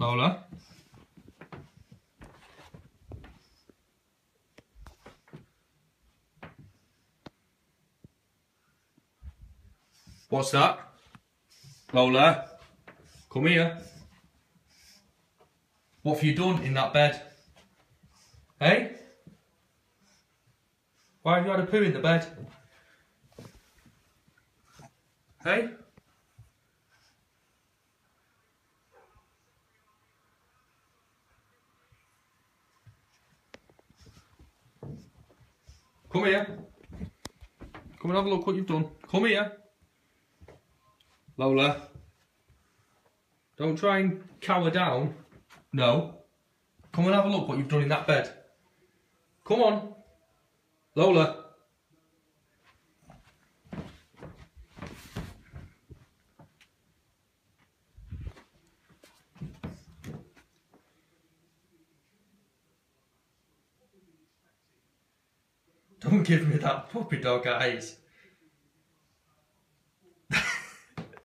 Lola. What's that? Lola, come here. What have you done in that bed? Hey? Why have you had a poo in the bed? Hey? Come here. Come and have a look what you've done. Come here. Lola. Don't try and cower down. No. Come and have a look what you've done in that bed. Come on. Lola. Don't give me that puppy dog eyes.